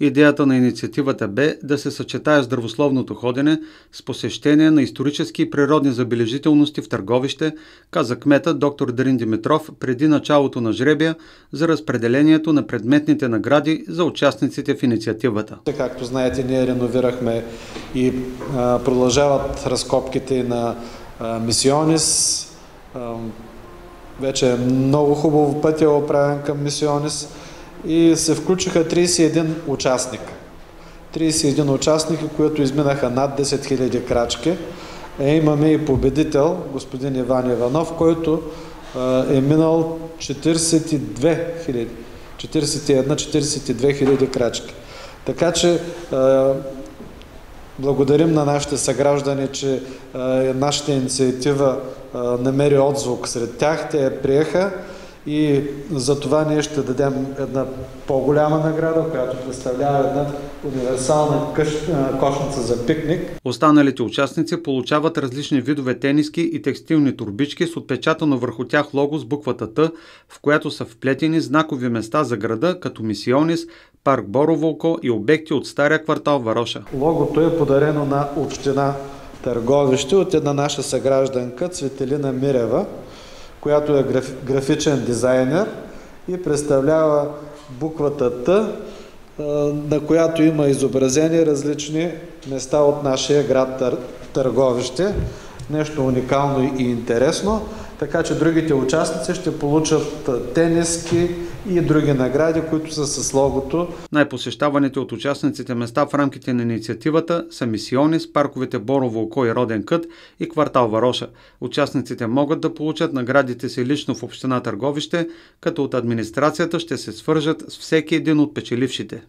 Идеята на инициативата бе да се съчетае здравословното ходене с посещение на исторически и природни забележителности в търговище, каза кмета доктор Дарин Димитров преди началото на жребия за разпределението на предметните награди за участниците в инициативата. Както знаете, ние реновирахме и продължават разкопките на Мисионис. Вече е много хубаво път е оправен към Мисионис и се включиха 31 участника. 31 участника, които изминаха над 10 000 крачки. Е, имаме и победител, господин Иван Иванов, който е минал 42 000, 41-42 хиляди крачки. Така че благодарим на нашите съграждани, че нашата инициатива намери отзвук сред тях. Те я приеха и за това ние ще дадем една по-голяма награда, която представлява една универсална кошница за пикник. Останалите участници получават различни видове тениски и текстилни турбички с отпечатано върху тях лого с буквата Т, в която са вплетени знакови места за града, като Мисионис, парк Бороволко и обекти от стария квартал Вароша. Логото е подарено на община Търговище от една наша съгражданка Цветелина Мирева която е граф, графичен дизайнер и представлява буквата Т, на която има изобразени различни места от нашия град Търговище. Нещо уникално и интересно така че другите участници ще получат тениски и други награди, които са с логото. Най-посещаваните от участниците места в рамките на инициативата са мисиони с парковете Борово око и Роден кът и квартал Вароша. Участниците могат да получат наградите си лично в община Търговище, като от администрацията ще се свържат с всеки един от печелившите.